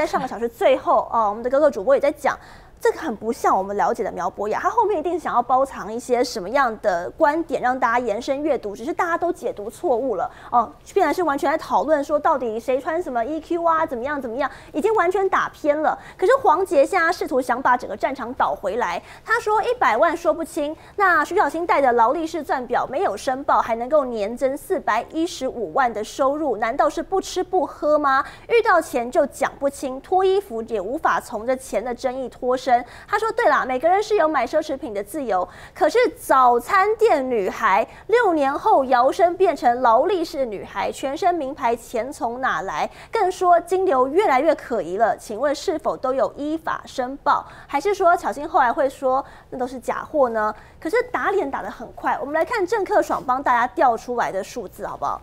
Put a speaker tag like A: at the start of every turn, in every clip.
A: 在上个小时最后啊，我们的各个主播也在讲。这个很不像我们了解的苗博雅，他后面一定想要包藏一些什么样的观点，让大家延伸阅读，只是大家都解读错误了哦，变然是完全在讨论说到底谁穿什么 EQ 啊，怎么样怎么样，已经完全打偏了。可是黄杰现在试图想把整个战场倒回来，他说一百万说不清，那徐小新带的劳力士钻表没有申报，还能够年增四百一十五万的收入，难道是不吃不喝吗？遇到钱就讲不清，脱衣服也无法从这钱的争议脱身。他说：“对啦，每个人是有买奢侈品的自由，可是早餐店女孩六年后摇身变成劳力士女孩，全身名牌，钱从哪来？更说金流越来越可疑了。请问是否都有依法申报，还是说巧心后来会说那都是假货呢？可是打脸打得很快，我们来看政客爽帮大家调出来的数字，好不好？”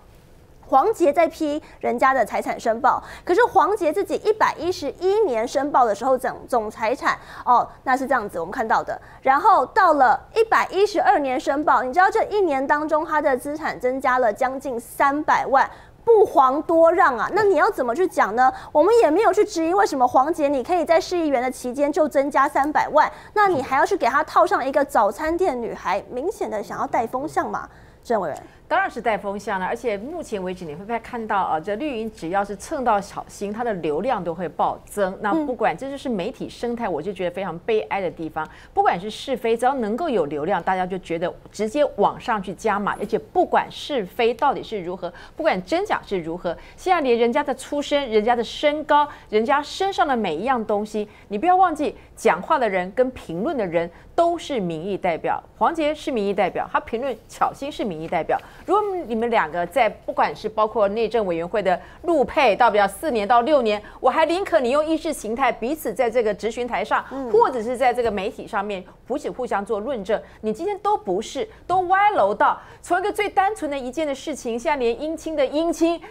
A: 黄杰在批人家的财产申报，可是黄杰自己一百一十一年申报的时候，总总财产哦，那是这样子，我们看到的。然后到了一百一十二年申报，你知道这一年当中他的资产增加了将近三百万，不遑多让啊。那你要怎么去讲呢？我们也没有去质疑为什么黄杰你可以在市议员的期间就增加三百万，那你还要去给他套上一个早餐店女孩，明显的想要带风向嘛，郑委员。
B: 当然是带风向了，而且目前为止你会不会看到啊？这绿营只要是蹭到小心，它的流量都会暴增。那不管这就是媒体生态，我就觉得非常悲哀的地方。不管是是非，只要能够有流量，大家就觉得直接往上去加码。而且不管是非到底是如何，不管真假是如何，现在连人家的出身、人家的身高、人家身上的每一样东西，你不要忘记，讲话的人跟评论的人都是民意代表。黄杰是民意代表，他评论巧心是民意代表。如果你们两个在不管是包括内政委员会的陆配到不了四年到六年，我还宁可你用意识形态彼此在这个执询台上，或者是在这个媒体上面彼此互相做论证。你今天都不是，都歪楼到从一个最单纯的一件的事情，现在连姻亲的姻亲，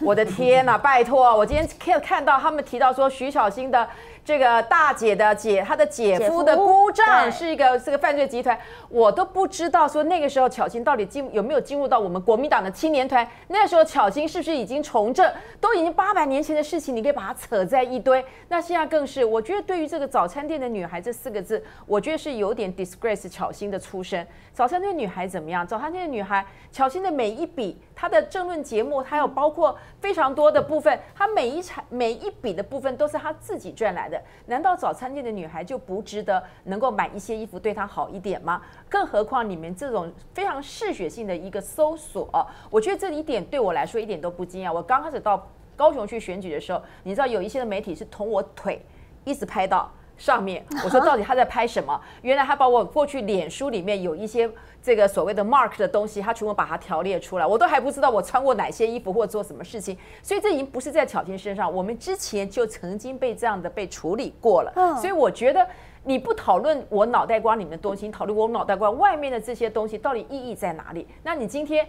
B: 我的天呐，拜托，我今天看看到他们提到说徐小新的。这个大姐的姐，她的姐夫的姑丈是一个这个犯罪集团，我都不知道说那个时候巧心到底进有没有进入到我们国民党的青年团。那时候巧心是不是已经从政？都已经八百年前的事情，你可以把它扯在一堆。那现在更是，我觉得对于这个早餐店的女孩这四个字，我觉得是有点 disgrace 巧心的出身。早餐店女孩怎么样？早餐店的女孩巧心的每一笔，她的政论节目，还有包括非常多的部分，她每一场每一笔的部分都是她自己赚来的。难道早餐店的女孩就不值得能够买一些衣服对她好一点吗？更何况你们这种非常嗜血性的一个搜索，我觉得这一点对我来说一点都不惊讶。我刚开始到高雄去选举的时候，你知道有一些的媒体是捅我腿一直拍到上面，我说到底他在拍什么？原来他把我过去脸书里面有一些。这个所谓的 mark 的东西，他全部把它条列出来，我都还不知道我穿过哪些衣服或做什么事情，所以这已经不是在巧心身上，我们之前就曾经被这样的被处理过了。所以我觉得你不讨论我脑袋瓜里面的东西，讨论我脑袋瓜外面的这些东西到底意义在哪里？那你今天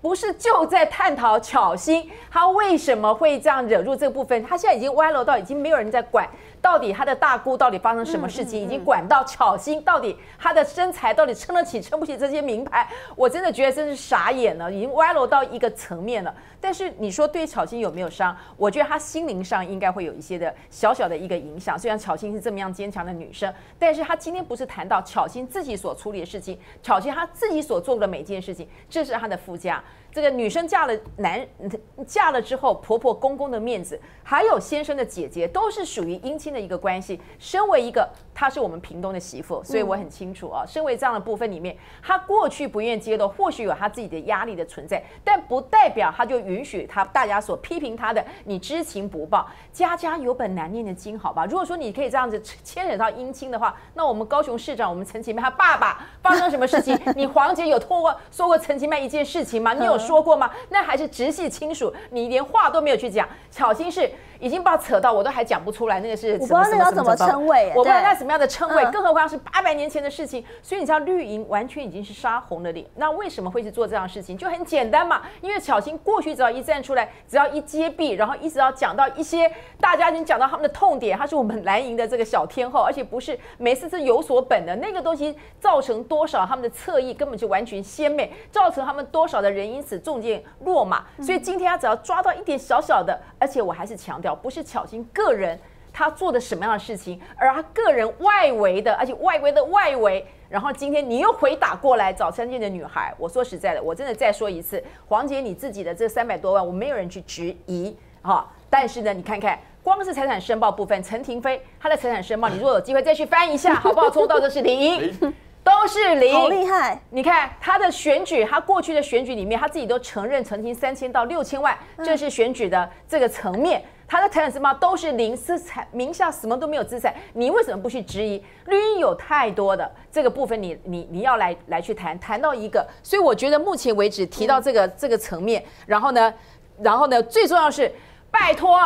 B: 不是就在探讨巧心他为什么会这样惹入这个部分？他现在已经歪楼到已经没有人在管。到底他的大姑到底发生什么事情？已经管到巧心，到底他的身材到底撑得起撑不起这些名牌？我真的觉得真是傻眼了，已经歪楼到一个层面了。但是你说对巧心有没有伤？我觉得他心灵上应该会有一些的小小的一个影响。虽然巧心是这么样坚强的女生，但是她今天不是谈到巧心自己所处理的事情，巧心她自己所做的每件事情，这是她的附加。这个女生嫁了男，嫁了之后，婆婆公公的面子，还有先生的姐姐，都是属于姻亲的一个关系。身为一个，她是我们屏东的媳妇，所以我很清楚啊。身为这样的部分里面，她过去不愿揭露，或许有她自己的压力的存在，但不代表她就允许她大家所批评她的，你知情不报。家家有本难念的经，好吧？如果说你可以这样子牵扯到姻亲的话，那我们高雄市长，我们陈其迈他爸爸发生什么事情？你黄姐有托过说过陈其迈一件事情吗？你有？说过吗？那还是直系亲属，你连话都没有去讲。巧心是已经把扯到，我都还讲不出来。那个是
A: 我不知道那要怎么称谓，
B: 我不知道那什么样的称谓，更何况是八百年前的事情。所以你知道绿营完全已经是杀红了脸。那为什么会去做这样的事情？就很简单嘛，因为巧心过去只要一站出来，只要一揭弊，然后一直要讲到一些大家已经讲到他们的痛点，他是我们蓝营的这个小天后，而且不是每次是有所本的那个东西，造成多少他们的侧翼根本就完全鲜美，造成他们多少的人因此。中箭落马，所以今天他只要抓到一点小小的，而且我还是强调，到，不是巧芯个人他做的什么样的事情，而他个人外围的，而且外围的外围。然后今天你又回打过来找三件的女孩，我说实在的，我真的再说一次，黄姐你自己的这三百多万，我没有人去质疑哈。但是呢，你看看，光是财产申报部分，陈廷飞他的财产申报，你如果有机会再去翻一下，好不好？抽到的是 零，都是零，
A: 好厉害。
B: 你看他的选举，他过去的选举里面，他自己都承认曾经三千到六千万，这是选举的这个层面。他的财产申报都是零资产，名下什么都没有资产，你为什么不去质疑？绿营有太多的这个部分，你你你要来来去谈，谈到一个，所以我觉得目前为止提到这个这个层面，然后呢，然后呢，最重要是拜托。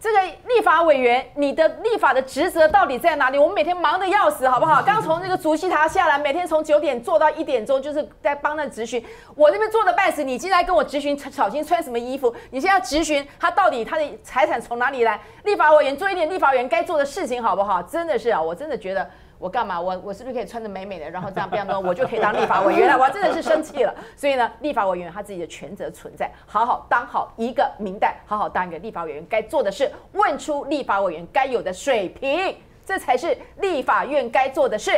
B: 这个立法委员，你的立法的职责到底在哪里？我们每天忙得要死，好不好？刚从那个竹溪塔下来，每天从九点做到一点钟，就是在帮那咨询。我这边做的半死，你进来跟我咨询小心穿什么衣服？你现在咨询他到底他的财产从哪里来？立法委员做一点立法委员该做的事情，好不好？真的是啊，我真的觉得。我干嘛？我我是不是可以穿的美美的，然后这样这样呢？我就可以当立法委员了？我真的是生气了。所以呢，立法委员他自己的权责存在，好好当好一个明代，好好当一个立法委员该做的事，问出立法委员该有的水平，这才是立法院该做的事。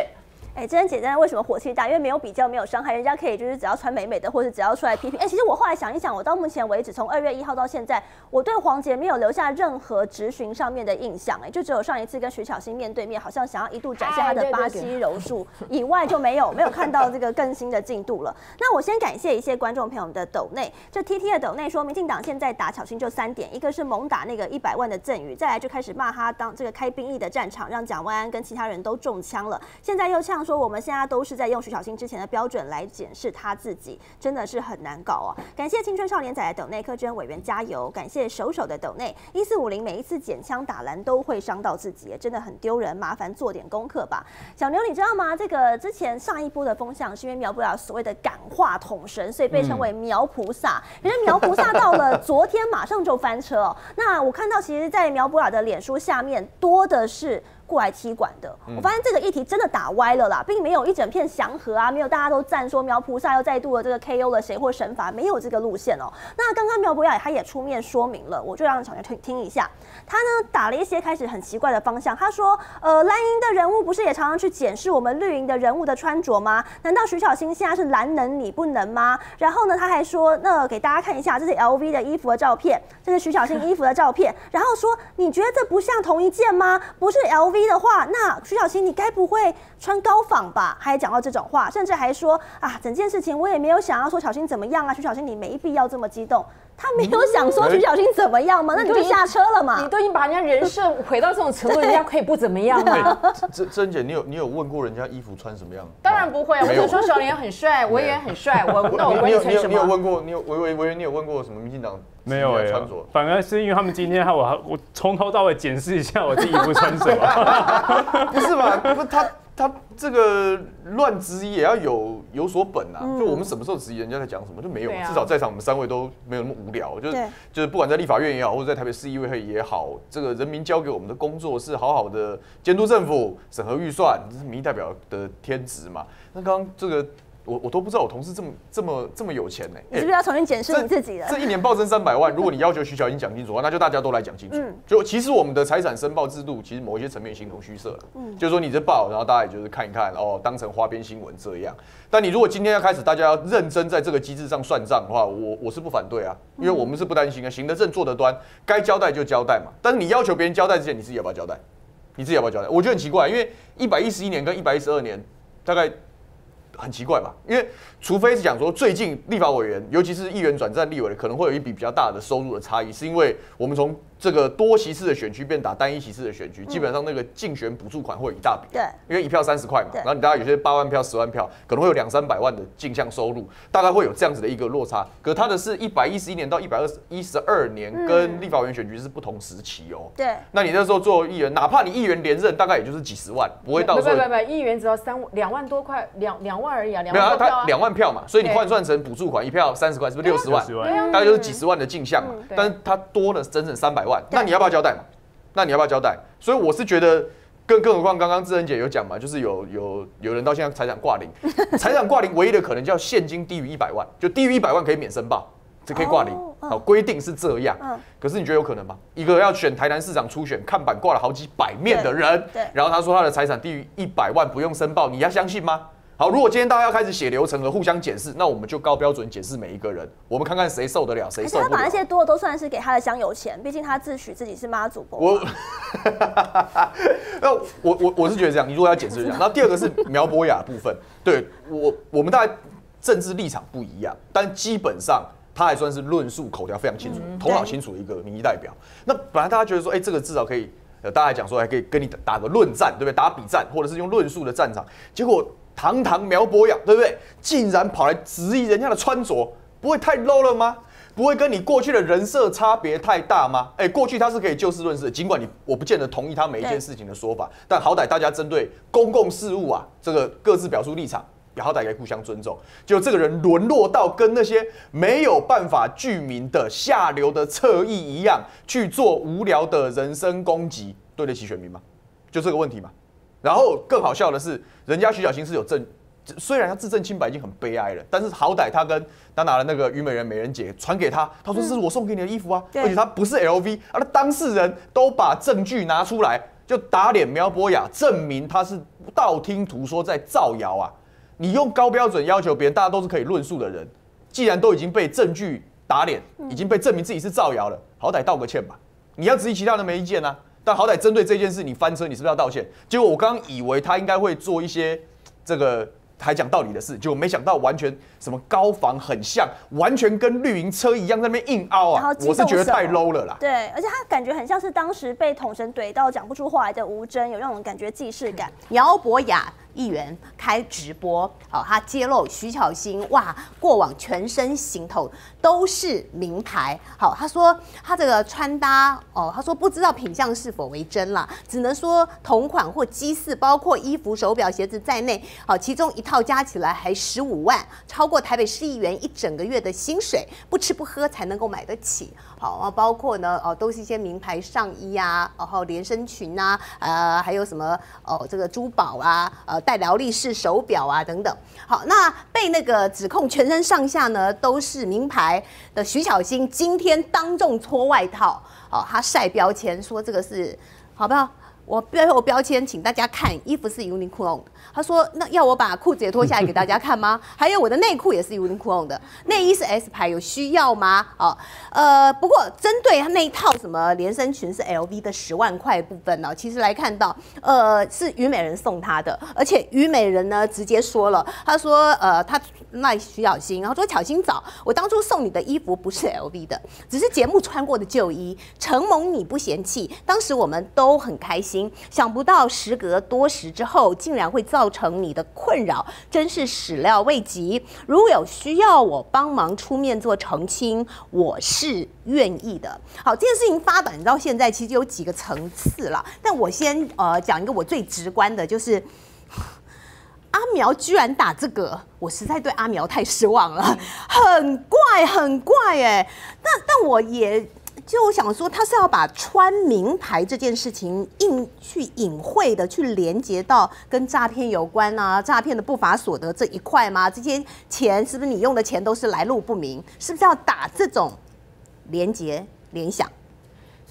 A: 哎，真姐真为什么火气大？因为没有比较，没有伤害，人家可以就是只要穿美美的，或者只要出来批评。哎，其实我后来想一想，我到目前为止，从二月一号到现在，我对黄杰没有留下任何直询上面的印象。哎，就只有上一次跟徐巧芯面对面，好像想要一度展现他的巴西柔术以外，就没有没有看到这个更新的进度了。那我先感谢一些观众朋友们的抖内，就 T T 的抖内说，民进党现在打巧芯就三点，一个是猛打那个一百万的赠与，再来就开始骂他当这个开兵役的战场，让蒋万安跟其他人都中枪了。现在又呛说，我们现在都。是在用徐小新之前的标准来检视他自己，真的是很难搞哦。感谢青春少年仔的抖内柯真委员加油，感谢手手的抖内一四五零，每一次捡枪打篮都会伤到自己，真的很丢人，麻烦做点功课吧。小牛，你知道吗？这个之前上一波的风向是因为苗不了所谓的感化统神，所以被称为苗菩萨。可是苗菩萨到了昨天马上就翻车哦。那我看到其实，在苗博雅的脸书下面多的是。过来踢馆的，我发现这个议题真的打歪了啦，并没有一整片祥和啊，没有大家都赞说苗菩萨又再度的这个 KO 了谁或神罚，没有这个路线哦。那刚刚苗博雅他也出面说明了，我就让小牛听听一下，他呢打了一些开始很奇怪的方向，他说，呃，蓝营的人物不是也常常去检视我们绿营的人物的穿着吗？难道徐小新现在是蓝能你不能吗？然后呢，他还说，那给大家看一下，这是 LV 的衣服的照片，这是徐小新衣服的照片，然后说，你觉得这不像同一件吗？不是 LV。的话，那徐小新，你该不会穿高仿吧？还讲到这种话，甚至还说啊，整件事情我也没有想要说小新怎么样啊，徐小新你没必要这么激动。他没有想说徐小新怎么样吗？那你就下车了嘛？
B: 你都已经把人家人设毁到这种程度，人家可以不怎么样吗？
C: 真真姐，你有你有问过人家衣服穿什么样？
B: 当然不会，我就说小林很帅，我也很帅，我那我问穿什么？
C: 你有问过？你有维维维，你有问过什么民进党？
D: 没有哎，反而是因为他们今天还我我从头到尾检视一下我自己不穿什么，
C: 不是吧？不，他他这个乱质疑也要有有所本啊。就我们什么时候质疑人家在讲什么就没有，至少在场我们三位都没有那么无聊。就是就是不管在立法院也好，或者在台北市议会也好，这个人民交给我们的工作是好好的监督政府、审核预算，这是民意代表的天职嘛。那刚刚这个。我我都不知道我同事这么这么这么有钱呢？
A: 你是不是要重新检视你自己了？
C: 这一年暴增三百万，如果你要求徐小英讲清楚，那就大家都来讲清楚。就其实我们的财产申报制度，其实某一些层面形同虚设了。嗯，就是说你这报，然后大家也就是看一看，哦，当成花边新闻这样。但你如果今天要开始，大家要认真在这个机制上算账的话，我我是不反对啊，因为我们是不担心啊，行得正坐得端，该交代就交代嘛。但是你要求别人交代之前，你自己要不要交代？你自己要不要交代？我觉得很奇怪，因为一百一十一年跟一百一十二年大概。很奇怪吧？因为除非是讲说最近立法委员，尤其是议员转战立委，可能会有一笔比较大的收入的差异，是因为我们从。这个多席次的选区变打单一席次的选区，基本上那个竞选补助款会有一大笔。
A: 对，
C: 因为一票三十块嘛，然后你大家有些八万票、十万票，可能会有两三百万的进项收入，大概会有这样子的一个落差。可他的是一百一十一年到一百二十一十二年，跟立法委员选举是不同时期哦。
A: 对，
C: 那你那时候做议员，哪怕你议员连任，大概也就是几十万，不会到。
B: 不不不，议员只要三两万多块，两两万而已啊，两万
C: 票。两万票嘛，所以你换算成补助款，一票三十块，是不是六十万？大概就是几十万的进项嘛。但是它多了整整三百万，那你要不要交代嘛？那你要不要交代？所以我是觉得，更更何况刚刚智恩姐有讲嘛，就是有有有人到现在财产挂零，财产挂零唯一的可能叫现金低于一百万，就低于一百万可以免申报，这可以挂零。好，规定是这样。
A: 嗯
C: 可是你觉得有可能吗？一个要选台南市长初选，看板挂了好几百面的人，
A: 对对
C: 然后他说他的财产低于一百万不用申报，你要相信吗？好，如果今天大家要开始写流程和互相检视，那我们就高标准检视每一个人，我们看看谁受得了，谁受不了
A: 他把那。些多的都算是给他的香油钱，毕竟他自诩自己是妈祖婆
C: 我。那我我我是觉得这样，你如果要解释就这样。然后第二个是苗博雅的部分，对我我们大概政治立场不一样，但基本上他还算是论述口条非常清楚、头脑清楚的一个民意代表。那本来大家觉得说，哎、这个至少可以，呃，大家讲说还可以跟你打打个论战，对不对？打比战，或者是用论述的战场。结果堂堂苗博雅，对不对？竟然跑来质疑人家的穿着，不会太 low 了吗？不会跟你过去的人设差别太大吗？哎、过去他是可以就事论事的，尽管你我不见得同意他每一件事情的说法，但好歹大家针对公共事务啊，这个各自表述立场，也好歹可以互相尊重。就这个人沦落到跟那些没有办法具名的下流的侧翼一样，去做无聊的人身攻击，对得起选民吗？就这个问题嘛。然后更好笑的是，人家徐小新是有证，虽然他自证清白已经很悲哀了，但是好歹他跟他拿了那个虞美人美人节传给他，他说这是我送给你的衣服啊，
A: 对
C: 而且他不是 LV，啊，那当事人都把证据拿出来，就打脸苗博雅，证明他是道听途说在造谣啊。你用高标准要求别人，大家都是可以论述的人，既然都已经被证据打脸，已经被证明自己是造谣了，好歹道个歉吧。你要质疑其他人没意见啊，但好歹针对这件事你翻车，你是不是要道歉？结果我刚刚以为他应该会做一些这个还讲道理的事，结果没想到完全什么高仿很像，完全跟绿营车一样在那边硬凹啊我是觉得太 low 了啦。
A: 对，而且他感觉很像是当时被统神怼到讲不出话来的吴征，有那种感觉既视感。
E: 姚博雅议员开直播，好、他揭露徐巧芯哇，过往全身行头都是名牌。好，他说他这个穿搭哦，他说不知道品相是否为真啦，只能说同款或机似，包括衣服、手表、鞋子在内，好，其中一套加起来还十五万，超过台北市议员一整个月的薪水，不吃不喝才能够买得起。好，啊，包括呢，哦，都是一些名牌上衣啊，然后连身裙啊，呃，还有什么哦，这个珠宝啊，呃，戴劳力士手表啊等等。好，那被那个指控全身上下呢都是名牌的徐小新，今天当众脱外套，哦，他晒标签说这个是，好不好？我标有标签，请大家看，衣服是 Uniqlo 的。他说：“那要我把裤子也脱下来给大家看吗？还有我的内裤也是 Uniqlo 的，内衣是 S 牌，有需要吗？哦，呃，不过针对他那一套什么连身裙是 LV 的十万块部分呢、其实来看到，呃，是虞美人送他的，而且虞美人呢直接说了，他说，呃，他赖徐小新，然后说巧心早，我当初送你的衣服不是 LV 的，只是节目穿过的旧衣，承蒙你不嫌弃，当时我们都很开心，想不到时隔多时之后，竟然会造成你的困扰，真是始料未及。如果有需要我帮忙出面做澄清，我是愿意的。好，这件事情发展到现在，其实有几个层次了，但我先呃讲一个我最直观的，就是。阿苗居然打这个，我实在对阿苗太失望了，很怪，很怪哎。但但我也就我想说，他是要把穿名牌这件事情硬去隐晦的去连接到跟诈骗有关啊，诈骗的不法所得这一块吗？这些钱是不是你用的钱都是来路不明？是不是要打这种连接联想？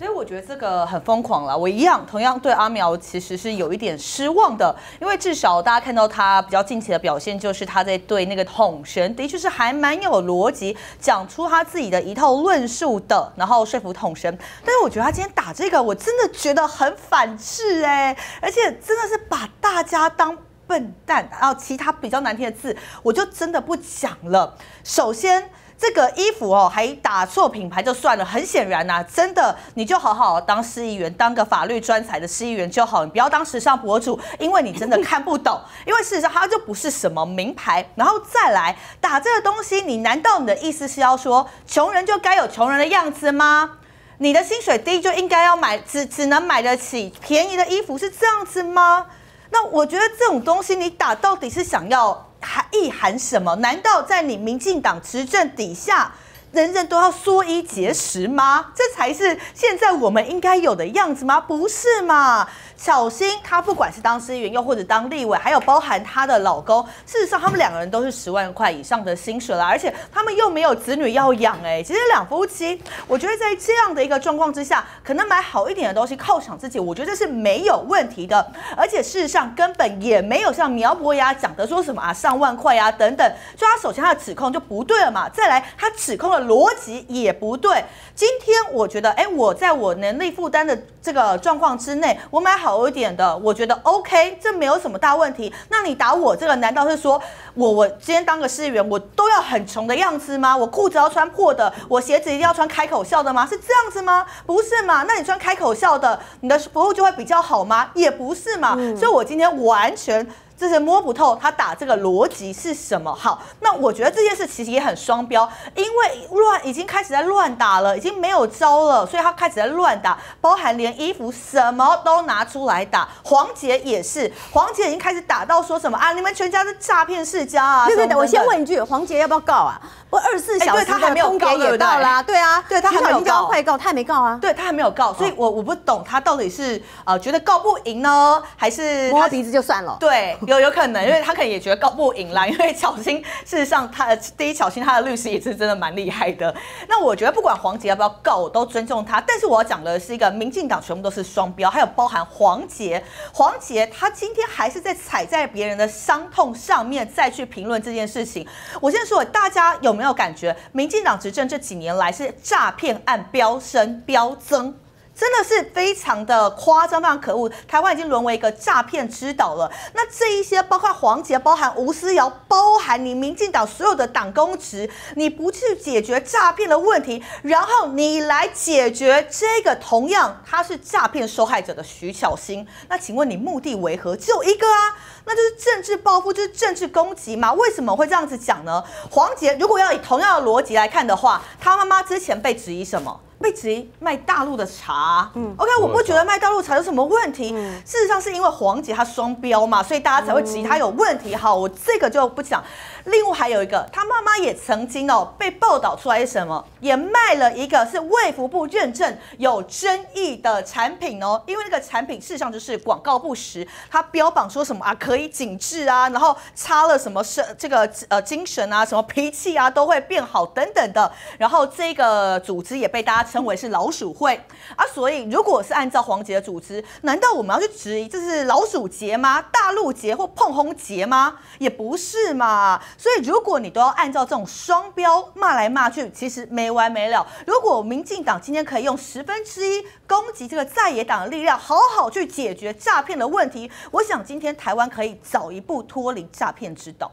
F: 所以我觉得这个很疯狂了。我一样，同样对阿苗其实是有一点失望的，因为至少大家看到他比较近期的表现，就是他在对那个统神的确是还蛮有逻辑，讲出他自己的一套论述的，然后说服统神。但是我觉得他今天打这个，我真的觉得很反智哎，而且真的是把大家当。笨蛋，然后其他比较难听的字，我就真的不讲了。首先，这个衣服哦，还打错品牌就算了，很显然呐、真的你就好好当市议员，当个法律专才的市议员就好，你不要当时尚博主，因为你真的看不懂。因为事实上它就不是什么名牌，然后再来打这个东西，你难道你的意思是要说穷人就该有穷人的样子吗？你的薪水低就应该要买只只能买得起便宜的衣服，是这样子吗？那我觉得这种东西你打到底是想要含意含什么？难道在你民进党执政底下，人人都要缩衣节食吗？这才是现在我们应该有的样子吗？不是嘛？小心她不管是当司议员，又或者当立委，还有包含她的老公，事实上他们两个人都是十万块以上的薪水啦，而且他们又没有子女要养，哎，其实两夫妻，我觉得在这样的一个状况之下，可能买好一点的东西犒赏自己，我觉得这是没有问题的，而且事实上根本也没有像苗博雅讲的说什么啊上万块呀等等，所以他首先他的指控就不对了嘛，再来他指控的逻辑也不对。今天我觉得，哎，我在我能力负担的这个状况之内，我买好一点的，我觉得 OK，这没有什么大问题。那你打我这个，难道是说我我今天当个司员，我都要很穷的样子吗？我裤子要穿破的，我鞋子一定要穿开口笑的吗？是这样子吗？不是嘛？那你穿开口笑的，你的服务就会比较好吗？也不是嘛。所以我今天完全。这是摸不透他打这个逻辑是什么。好，那我觉得这件事其实也很双标，因为乱已经开始在乱打了，已经没有招了，所以他开始在乱打，包含连衣服什么都拿出来打。黄杰也是，黄杰已经开始打到说什么啊，你们全家是诈骗世家啊！
E: 对对
F: 对，
E: 我先问一句，黄杰要不要告啊？不，二十四小时
F: 他还没有告
E: 也到啦，对啊，
F: 对他还没有告，
E: 快告，他还没告啊，
F: 对他还没有告，所以我我不懂他到底是呃觉得告不赢呢，还是
E: 摸鼻子就算了？
F: 对，有有可能，因为他可能也觉得告不赢啦，因为巧心事实上他第一巧心他的律师也是真的蛮厉害的。那我觉得不管黄杰要不要告，我都尊重他。但是我要讲的是一个民进党全部都是双标，还有包含黄杰，黄杰他今天还是在踩在别人的伤痛上面再去评论这件事情。我先说，大家有没有没有感觉民进党执政这几年来是诈骗案飙升飙增？真的是非常的夸张，非常可恶。台湾已经沦为一个诈骗之岛了。那这一些，包括黄杰，包含吴思瑶，包含你民进党所有的党公职，你不去解决诈骗的问题，然后你来解决这个同样他是诈骗受害者的徐巧芯，那请问你目的为何？只有一个啊，那就是政治报复，就是政治攻击嘛？为什么会这样子讲呢？黄杰如果要以同样的逻辑来看的话，他妈妈之前被质疑什么？被质疑卖大陆的茶，嗯，OK，我不觉得卖大陆茶有什么问题。事实上是因为黄姐她双标嘛，所以大家才会质疑她有问题。好，我这个就不讲。另外还有一个，她妈妈也曾经哦被报道出来是什么，也卖了一个是卫福部认证有争议的产品哦，因为那个产品事实上就是广告不实，它标榜说什么啊可以紧致啊，然后擦了什么是这个呃精神啊，什么脾气啊都会变好等等的，然后这个组织也被大家称为是老鼠会啊，所以如果是按照黄杰的组织，难道我们要去质疑这是老鼠节吗？大陆节或碰红节吗？也不是嘛。所以，如果你都要按照这种双标骂来骂去，其实没完没了。如果民进党今天可以用十分之一攻击这个在野党的力量，好好去解决诈骗的问题，我想今天台湾可以早一步脱离诈骗之岛。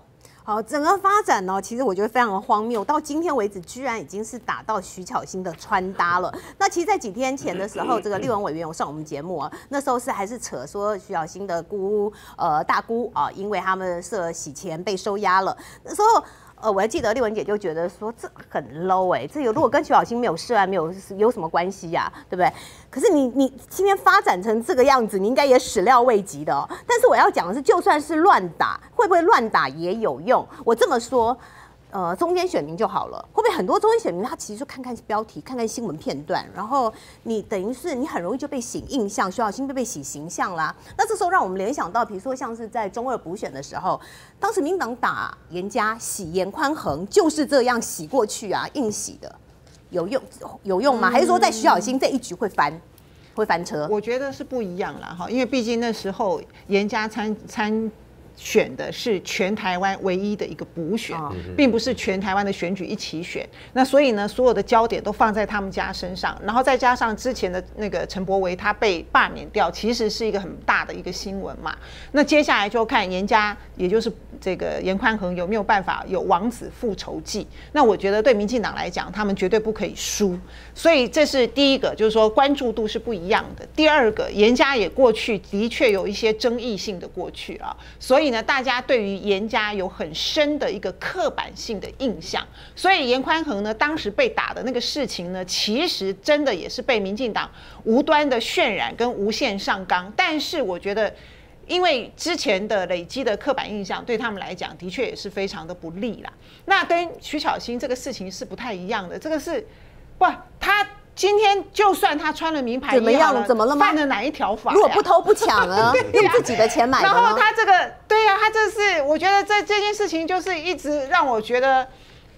E: 好，整个发展呢，其实我觉得非常的荒谬。到今天为止，居然已经是打到徐巧芯的穿搭了。那其实，在几天前的时候，这个立文委员有上我们节目啊，那时候是还是扯说徐巧芯的姑呃大姑啊，因为他们涉洗钱被收押了。那时候。呃，我还记得丽文姐就觉得说这很 low 哎，这有如果跟徐小新没有涉案，没有有什么关系呀，对不对？可是你你今天发展成这个样子，你应该也始料未及的。但是我要讲的是，就算是乱打，会不会乱打也有用？我这么说。呃，中间选民就好了，会不会很多中间选民他其实就看看标题，看看新闻片段，然后你等于是你很容易就被洗印象，徐小新就被洗形象啦。那这时候让我们联想到，比如说像是在中二补选的时候，当时民党打严家洗严宽恒就是这样洗过去啊，硬洗的，有用有用吗？还是说在徐小新这一局会翻会翻车？
G: 我觉得是不一样啦哈，因为毕竟那时候严家参参。选的是全台湾唯一的一个补选，并不是全台湾的选举一起选。那所以呢，所有的焦点都放在他们家身上，然后再加上之前的那个陈柏维他被罢免掉，其实是一个很大的一个新闻嘛。那接下来就看严家，也就是这个严宽恒有没有办法有王子复仇记。那我觉得对民进党来讲，他们绝对不可以输。所以这是第一个，就是说关注度是不一样的。第二个，严家也过去的确有一些争议性的过去啊，所以。呢，大家对于严家有很深的一个刻板性的印象，所以严宽恒呢，当时被打的那个事情呢，其实真的也是被民进党无端的渲染跟无限上纲。但是我觉得，因为之前的累积的刻板印象，对他们来讲的确也是非常的不利啦。那跟徐巧芯这个事情是不太一样的，这个是不他。今天就算他穿了名牌
E: 怎么样怎么了吗
G: 犯了哪一条法呀？
E: 如果不偷不抢啊？用自己的钱买的
G: 然后？他这个，对呀、他这是我觉得这这件事情就是一直让我觉得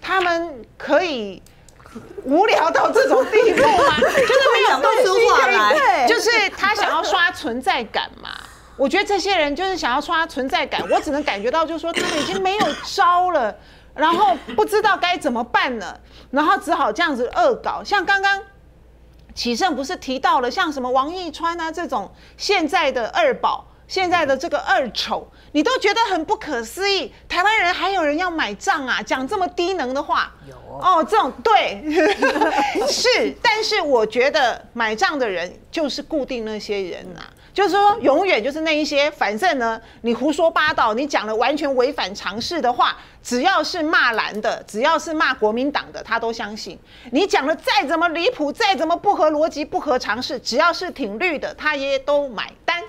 G: 他们可以无聊到这种地步吗？就是没有
E: 讲不出
G: 东西可以
E: 话来
G: 对就是他想要刷存在感嘛。我觉得这些人就是想要刷存在感，我只能感觉到就是说他们已经没有招了，然后不知道该怎么办了，然后只好这样子恶搞，像刚刚。启胜不是提到了像什么王一川啊这种现在的二宝，现在的这个二丑，你都觉得很不可思议。台湾人还有人要买账啊，讲这么低能的话，有哦，这种对。是，但是我觉得买账的人就是固定那些人呐、就是说永远就是那一些，反正呢你胡说八道，你讲了完全违反常识的话，只要是骂蓝的，只要是骂国民党的，他都相信。你讲的再怎么离谱，再怎么不合逻辑、不合常识，只要是挺绿的，他也都买单。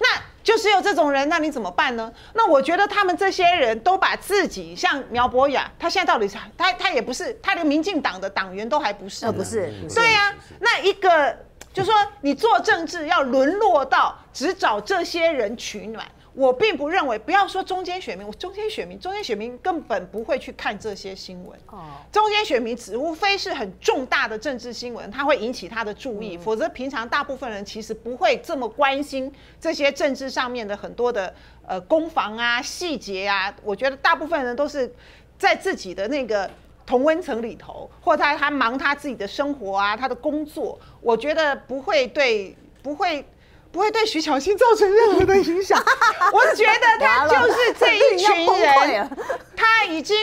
G: 那就是有这种人，那你怎么办呢？那我觉得他们这些人都把自己像苗博雅，他现在到底是他他也不是，他连民进党的党员都还不是
E: 不是，不是
G: 对呀、那一个就说你做政治要沦落到只找这些人取暖，我并不认为，不要说中间选民，我中间选民，中间选民根本不会去看这些新闻。
E: 哦，
G: 中间选民只无非是很重大的政治新闻，它会引起他的注
E: 嗯
G: 意，否则平常大部分人其实不会这么关心这些政治上面的很多的呃攻防啊、细节啊。我觉得大部分人都是在自己的那个同温层里头，或他他忙他自己的生活啊、他的工作，我觉得不会对不会。不会对徐小新造成任何的影响，我觉得他就是这一群人，他已经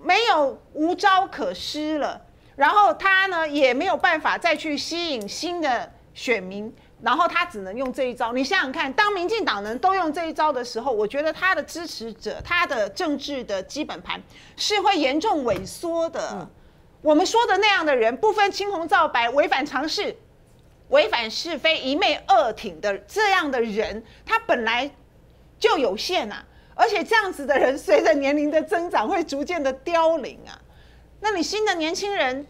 G: 没有无招可施了，然后他呢也没有办法再去吸引新的选民，然后他只能用这一招。你想想看，当民进党人都用这一招的时候，我觉得他的支持者，他的政治的基本盘是会严重萎缩的。我们说的那样的人，不分青红皂白，违反常识。违反是非、一昧恶挺的这样的人，他本来就有限啊，而且这样子的人随着年龄的增长会逐渐的凋零啊。那你新的年轻人，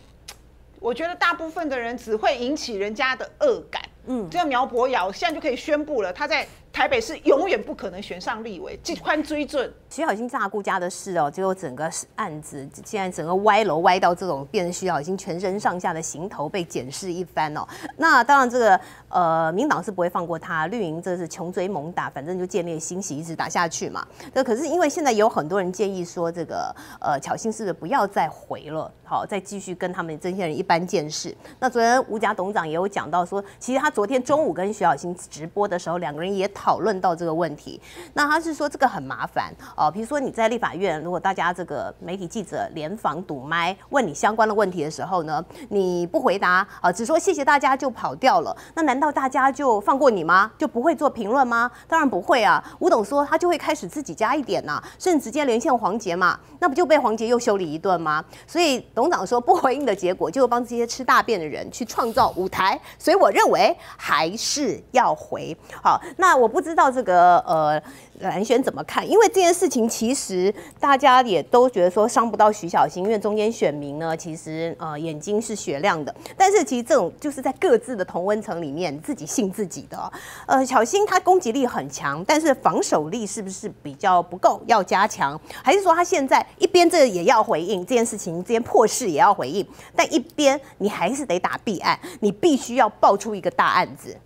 G: 我觉得大部分的人只会引起人家的恶感。嗯，这个苗博雅，我现在就可以宣布了，他在台北市永远不可能选上立委，这宽追准。
E: 徐小新炸顾家的事哦，结果整个案子现在整个歪楼歪到这种，变成徐小新全身上下的行头被检视一番哦。那当然，这个呃，民党是不会放过他，绿营这是穷追猛打，反正就建立欣喜，一直打下去嘛。那可是因为现在有很多人建议说，这个呃，巧心是不是不要再回了，好，再继续跟他们这些人一般见识。那昨天吴家董事长也有讲到说，其实他昨天中午跟徐小新直播的时候，两个人也讨论到这个问题。那他是说这个很麻烦哦，比如说你在立法院，如果大家这个媒体记者联访堵麦问你相关的问题的时候呢，你不回答啊，只说谢谢大家就跑掉了，那难道大家就放过你吗？就不会做评论吗？当然不会啊。吴董说他就会开始自己加一点呐、甚至直接连线黄杰嘛，那不就被黄杰又修理一顿吗？所以董事长说不回应的结果，就会帮这些吃大便的人去创造舞台。所以我认为还是要回。好，那我不知道这个呃蓝轩怎么看，因为这件事情其实大家也都觉得说伤不到徐小新，因为中间选民呢其实呃眼睛是雪亮的，但是其实这种就是在各自的同温层里面自己信自己的、呃，小新他攻击力很强，但是防守力是不是比较不够，要加强？还是说他现在一边这个也要回应这件事情，这件破事也要回应，但一边你还是得打弊案，你必须要爆出一个大案子。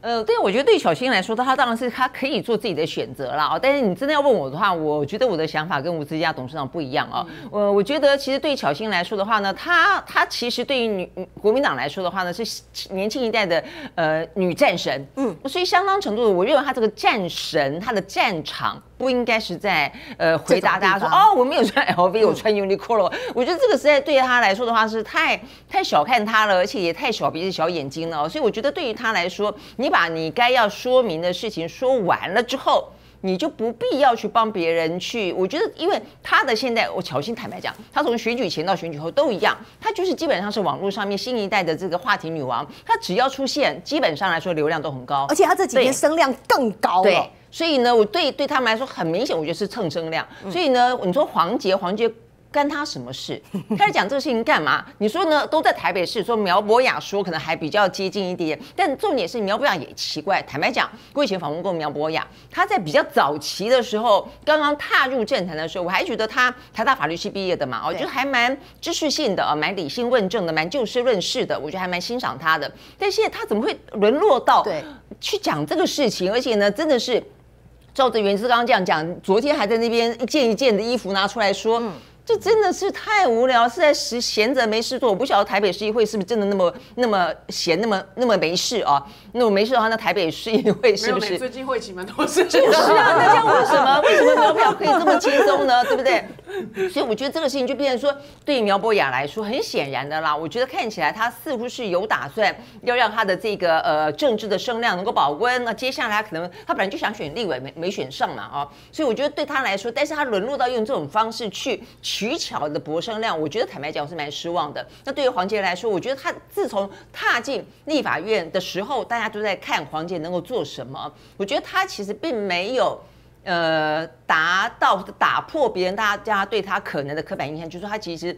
H: 呃，对，我觉得对小新来说，他当然是他可以做自己的选择啦。哦，但是你真的要问我的话，我觉得我的想法跟吴思佳董事长不一样哦。呃，我觉得其实对小新来说的话呢，他他其实对于女国民党来说的话呢，是年轻一代的呃女战神，嗯，所以相当程度的，我认为他这个战神，他的战场。不应该是在呃回答大家说哦，我没有穿 LV，我穿 Uniqlo。我觉得这个实在对他来说的话是太太小看他了，而且也太小鼻子小眼睛了。所以我觉得对于他来说，你把你该要说明的事情说完了之后。你就不必要去帮别人去，我觉得，因为他的现在，我乔欣坦白讲，他从选举前到选举后都一样，他就是基本上是网络上面新一代的这个话题女王，他只要出现，基本上来说流量都很高，
E: 而且他这几天声量更高
H: 对
E: 了。，
H: 所以呢，我对对他们来说很明显，我觉得是蹭声量。所以呢，你说黄杰，黄杰。干他什么事？开始讲这个事情干嘛？你说呢？都在台北市，说苗博雅说可能还比较接近一点，但重点是苗博雅也奇怪。坦白讲，我以前访问过苗博雅，他在比较早期的时候，刚刚踏入政坛的时候，我还觉得他台大法律系毕业的嘛，我觉得还蛮知识性的，蛮理性问政的，蛮就事论事的，我觉得还蛮欣赏他的。但现在他怎么会沦落到
E: 对
H: 去讲这个事情？而且呢，真的是。照着袁志刚刚这样讲，昨天还在那边一件一件的衣服拿出来说，这真的是太无聊，是在闲闲着没事做。我不晓得台北市议会是不是真的那么那么闲，那么那么没事啊？那么没事的话，那台北市议会是不是？
B: 最近会期蛮多事就。
H: 是啊，那这样为什么为什么苗苗可以这么轻松呢？对不对？所以我觉得这个事情就变成说，对于苗博雅来说，很显然的啦。我觉得看起来他似乎是有打算要让他的这个呃政治的声量能够保温。那接下来可能他本来就想选立委，没没选上嘛啊。所以我觉得对他来说，但是他沦落到用这种方式去取巧的博生量，我觉得坦白讲我是蛮失望的。那对于黄杰来说，我觉得他自从踏进立法院的时候，大家都在看黄杰能够做什么。我觉得他其实并没有。呃，达到打破别人大家对他可能的刻板印象，就是说他其实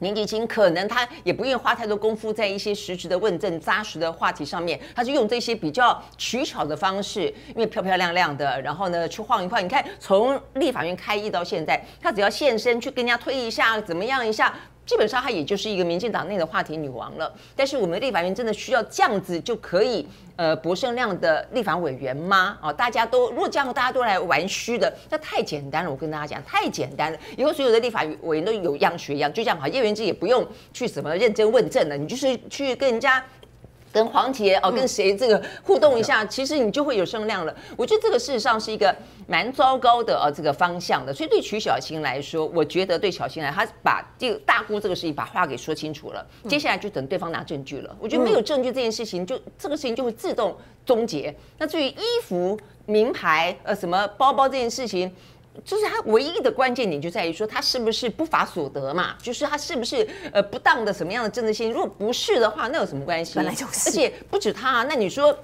H: 年纪轻，可能他也不愿意花太多功夫在一些实质的问政、扎实的话题上面，他就用这些比较取巧的方式，因为漂漂亮亮的，然后呢去晃一晃。你看，从立法院开议到现在，他只要现身去跟人家推一下，怎么样一下。基本上她也就是一个民进党内的话题女王了。但是我们立法院真的需要这样子就可以呃博胜量的立法委员吗？啊，大家都如果这样大家都来玩虚的，那太简单了。我跟大家讲，太简单了。以后所有的立法委员都有样学样，就这样好。叶元之也不用去什么认真问政了，你就是去跟人家。跟黄杰哦，跟谁这个互动一下，其实你就会有声量了。我觉得这个事实上是一个蛮糟糕的呃这个方向的。所以对曲小青来说，我觉得对小青来，他把这个大姑这个事情把话给说清楚了，接下来就等对方拿证据了。我觉得没有证据这件事情，就这个事情就会自动终结。那至于衣服、名牌、呃什么包包这件事情。就是他唯一的关键点就在于说他是不是不法所得嘛？就是他是不是呃不当的什么样的政治性？如果不是的话，那有什么关系？
E: 本来就是，
H: 而且不止他。啊那你说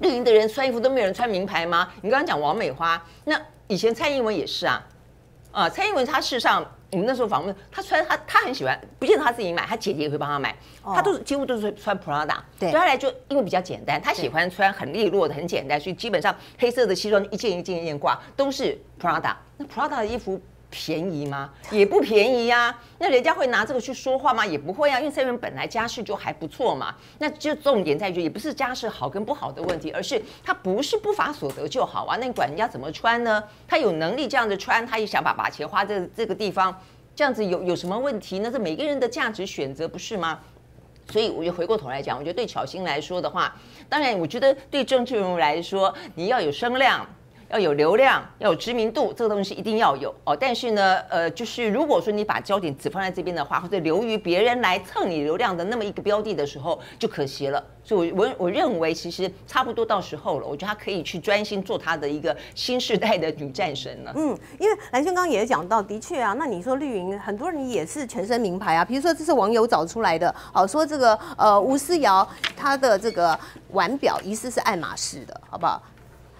H: 绿营的人穿衣服都没有人穿名牌吗？你刚刚讲王美花，那以前蔡英文也是啊，啊，蔡英文她事实上。我们那时候访问她穿她她很喜欢，不见得她自己买，她姐姐也会帮她买。她都是几乎都是穿 Prada，
E: 对，
H: 她来就因为比较简单，她喜欢穿很利落的、很简单，所以基本上黑色的西装一件一件一件挂都是 Prada。那 Prada 的衣服。便宜吗？也不便宜呀。那人家会拿这个去说话吗？也不会啊。因为 Seven 本来家世就还不错嘛。那就重点在于，也不是家世好跟不好的问题，而是他不是不法所得就好啊。那你管人家怎么穿呢？他有能力这样子穿，他也想把把钱花在这个地方，这样子有有什么问题？呢是每个人的价值选择，不是吗？所以我就回过头来讲，我觉得对巧心来说的话，当然我觉得对政治人物来说，你要有声量。要有流量，要有知名度，这个东西一定要有哦。但是呢，呃，就是如果说你把焦点只放在这边的话，或者流于别人来蹭你流量的那么一个标的的时候，就可惜了。所以，我我我认为其实差不多到时候了。我觉得他可以去专心做他的一个新时代的女战神了。
E: 嗯，因为蓝轩刚刚也讲到，的确啊，那你说绿营很多人也是全身名牌啊。比如说，这是网友找出来的，好说这个呃吴思瑶她的这个腕表疑似是爱马仕的，好不好？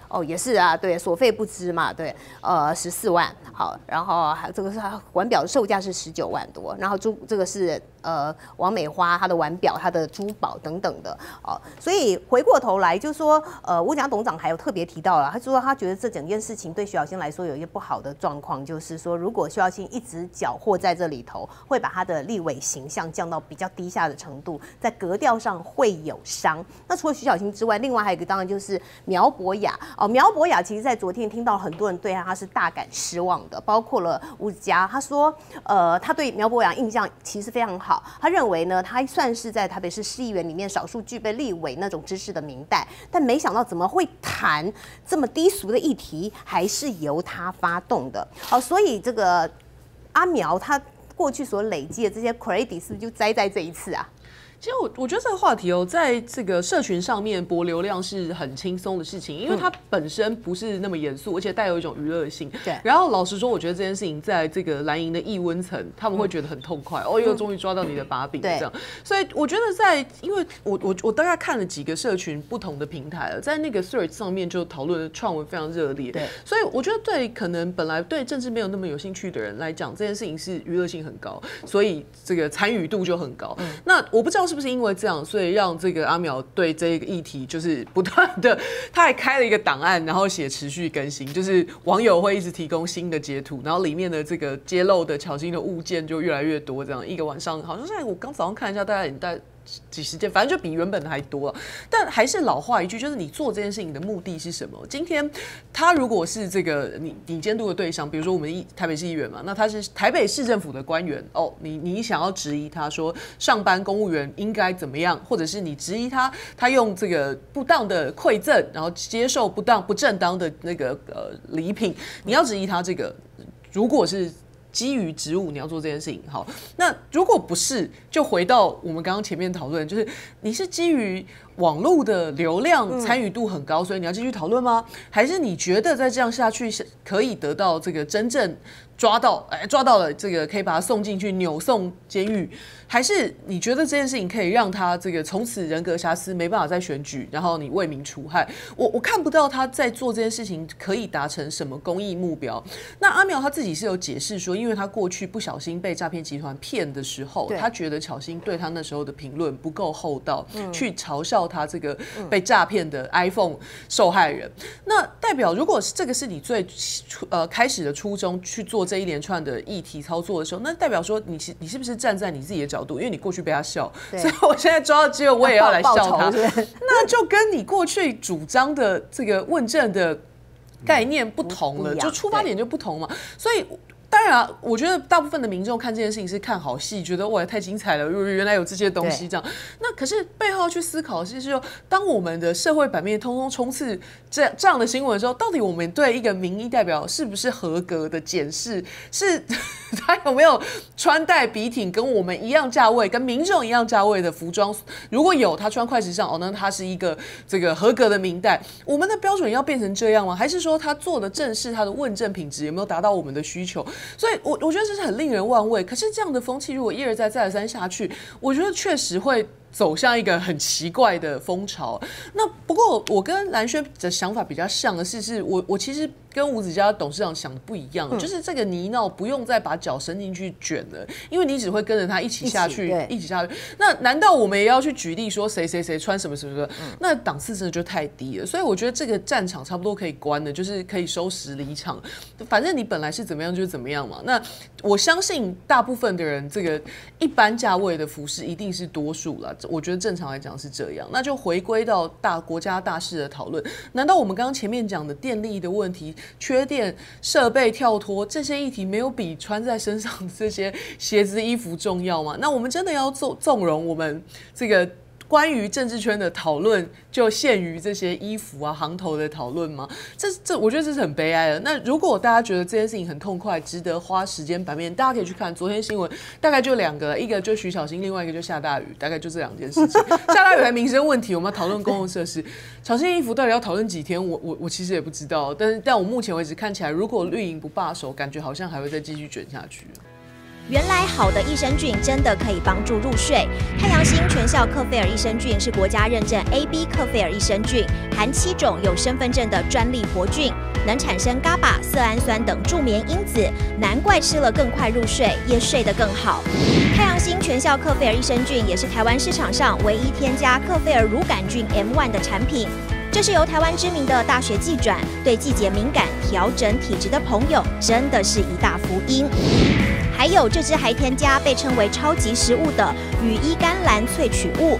E: 哦，也是啊，对，所费不知嘛，对，呃，十四万，好，然后还这个是腕表的售价是十九万多，然后珠这个是呃王美花她的腕表、她的珠宝等等的，哦，所以回过头来就说，呃，吴家董事长还有特别提到了，他说他觉得这整件事情对徐小新来说有一些不好的状况，就是说如果徐小新一直搅和在这里头，会把他的立委形象降到比较低下的程度，在格调上会有伤。那除了徐小新之外，另外还有一个当然就是苗博雅。哦，苗博雅其实，在昨天听到很多人对他他是大感失望的，包括了吴子嘉。他说，呃，他对苗博雅印象其实非常好，他认为呢，他算是在台北市市议员里面少数具备立委那种知识的明代，但没想到怎么会谈这么低俗的议题，还是由他发动的。好，所以这个阿苗他过去所累积的这些 credit 是不是就栽在这一次啊？
I: 其实我我觉得这个话题哦，在这个社群上面博流量是很轻松的事情，因为它本身不是那么严肃，而且带有一种娱乐性。
E: 对
I: 然后老实说，我觉得这件事情在这个蓝营的异温层，他们会觉得很痛快，哦，又终于抓到你的把柄，
E: 对
I: 这样。所以我觉得在，因为我我我大概看了几个社群不同的平台了，在那个 Threads 上面就讨论创文非常热烈。
E: 对
I: 所以我觉得对可能本来对政治没有那么有兴趣的人来讲，这件事情是娱乐性很高，所以这个参与度就很高。嗯那我不知道是不是因为这样，所以让这个阿苗对这个议题就是不断的，他还开了一个档案，然后写持续更新，就是网友会一直提供新的截图，然后里面的这个揭露的巧心的物件就越来越多，这样一个晚上好像现在我刚早上看一下，大概也在。几十件，反正就比原本的还多。但还是老话一句，就是你做这件事情的目的是什么？今天他如果是这个你你监督的对象，比如说我们议台北市议员嘛，那他是台北市政府的官员哦，你你想要质疑他说上班公务员应该怎么样，或者是你质疑他他用这个不当的馈赠，然后接受不当不正当的那个呃礼品，你要质疑他这个，如果是。基于职务你要做这件事情，好，那如果不是，就回到我们刚刚前面讨论，就是你是基于网络的流量参与度很高，所以你要继续讨论吗？还是你觉得再这样下去可以得到这个真正抓到，哎，抓到了这个可以把他送进去扭送监狱？还是你觉得这件事情可以让他这个从此人格瑕疵，没办法再选举，然后你为民除害？我我看不到他在做这件事情可以达成什么公益目标。那阿苗他自己是有解释说，因为他过去不小心被诈骗集团骗的时候，他觉得巧心对他那时候的评论不够厚道，去嘲笑他这个被诈骗的 iPhone 受害人。那代表，如果是这个是你最初呃开始的初衷去做这一连串的议题操作的时候，那代表说你是你是不是站在你自己的角度？因为你过去被他笑，所以我现在抓到机会，我也要来笑他。那就跟你过去主张的这个问政的概念不同了，就出发点就不同嘛。所以当然啊，我觉得大部分的民众看这件事情是看好戏，觉得哇太精彩了，原来有这些东西这样。那可是背后去思考的是说，当我们的社会版面通通冲刺这样这样的新闻的时候，到底我们对一个民意代表是不是合格的检视，是他有没有穿戴笔挺跟我们一样价位，跟民众一样价位的服装？如果有他穿快时尚，哦，那他是一个这个合格的民代。我们的标准要变成这样吗？还是说他做的正是他的问政品质有没有达到我们的需求？所以我我觉得这是很令人望味。可是这样的风气如果一而再再而三下去，我觉得确实会。走向一个很奇怪的风潮。那不过我跟蓝轩的想法比较像的是，是我我其实跟吴子嘉董事长想的不一样，
E: 嗯
I: 就是这个泥淖不用再把脚伸进去卷了，因为你只会跟着他一起下去，
E: 一起对
I: 一起下去。那难道我们也要去举例说谁谁谁穿什么什么什么？
E: 嗯
I: 那档次真的就太低了。所以我觉得这个战场差不多可以关了，就是可以收拾离场。反正你本来是怎么样就是怎么样嘛。那我相信大部分的人，这个一般价位的服饰一定是多数了。我觉得正常来讲是这样。那就回归到大国家大事的讨论。难道我们刚刚前面讲的电力的问题、缺电、设备跳脱这些议题，没有比穿在身上这些鞋子、衣服重要吗？那我们真的要纵纵容我们这个？关于政治圈的讨论就限于这些衣服啊、行头的讨论吗？这这，我觉得这是很悲哀的。那如果大家觉得这件事情很痛快，值得花时间版面，大家可以去看昨天新闻，大概就两个，一个就徐小新，另外一个就下大雨，大概就这两件事情。下大雨还民生问题，我们要讨论公共设施。小新衣服到底要讨论几天？我我我其实也不知道。但是但我目前为止看起来，如果绿营不罢手，感觉好像还会再继续卷下去。
J: 原来好的益生菌真的可以帮助入睡。太阳星全效克菲尔益生菌是国家认证 AB 克菲尔益生菌，含七种有身份证的专利活菌，能产生伽巴、色氨酸等助眠因子，难怪吃了更快入睡，也睡得更好。太阳星全效克菲尔益生菌也是台湾市场上唯一添加克菲尔乳杆菌 M1 的产品。这是由台湾知名的大学季转，对季节敏感、调整体质的朋友，真的是一大福音。还有这支还添加被称为超级食物的羽衣甘蓝萃取物。